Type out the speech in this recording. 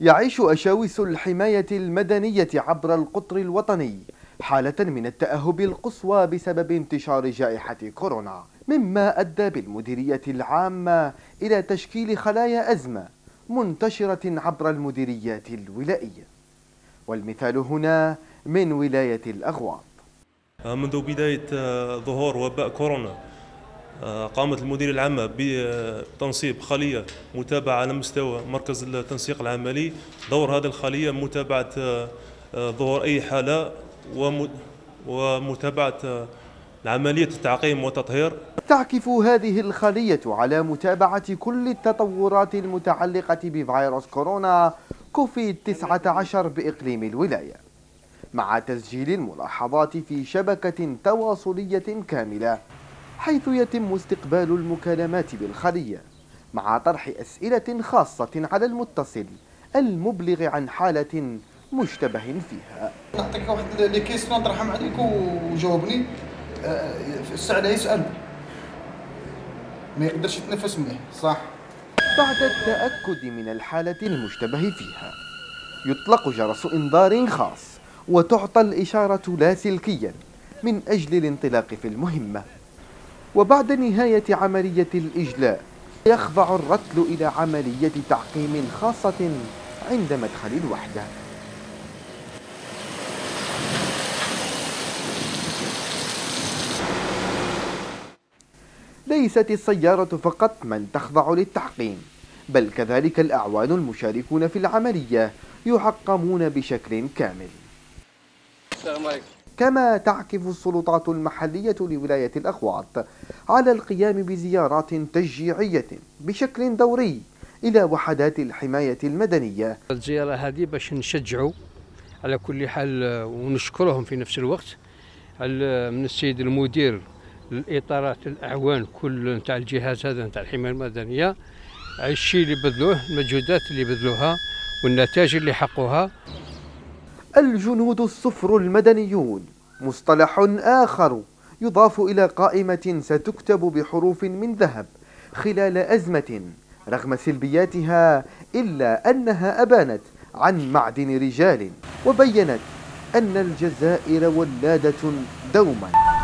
يعيش أشاوس الحماية المدنية عبر القطر الوطني حالة من التأهب القصوى بسبب انتشار جائحة كورونا مما أدى بالمديرية العامة إلى تشكيل خلايا أزمة منتشرة عبر المديريات الولائية. والمثال هنا من ولاية الأغواط منذ بداية ظهور وباء كورونا قامت المديرية العامة بتنصيب خلية متابعة على مستوى مركز التنسيق العملي. دور هذه الخلية متابعة ظهور أي حالة ومتابعة عملية التعقيم والتطهير. تعكف هذه الخلية على متابعة كل التطورات المتعلقة بفيروس كورونا كوفيد 19 بإقليم الولاية مع تسجيل الملاحظات في شبكة تواصلية كاملة. حيث يتم استقبال المكالمات بالخلية مع طرح أسئلة خاصة على المتصل المبلغ عن حالة مشتبه فيها. نعطيك واحد لي كيسيون نطرحهم عليك وجاوبني. الساعة يسأل. ما يقدرش يتنفس مليح صح. بعد التأكد من الحالة المشتبه فيها يطلق جرس إنذار خاص وتعطى الإشارة لاسلكيا من أجل الانطلاق في المهمة. وبعد نهاية عملية الإجلاء يخضع الرتل إلى عملية تعقيم خاصة عند مدخل الوحدة. ليست السيارة فقط من تخضع للتحقيم بل كذلك الأعوان المشاركون في العملية يعقمون بشكل كامل. السلام عليكم. كما تعكف السلطات المحلية لولاية الأخواط على القيام بزيارات تشجيعية بشكل دوري إلى وحدات الحماية المدنية. الزيارة هذه باش نشجعوا على كل حال ونشكرهم في نفس الوقت. من السيد المدير الاطارات الأعوان كل نتاع الجهاز هذا نتاع الحماية المدنية الشيء اللي بذلوه المجهودات اللي بذلوها والنتائج اللي حقوها. الجنود الصفر المدنيون مصطلح آخر يضاف إلى قائمة ستكتب بحروف من ذهب خلال أزمة رغم سلبياتها إلا أنها أبانت عن معدن رجال وبينت أن الجزائر ولادة دوما.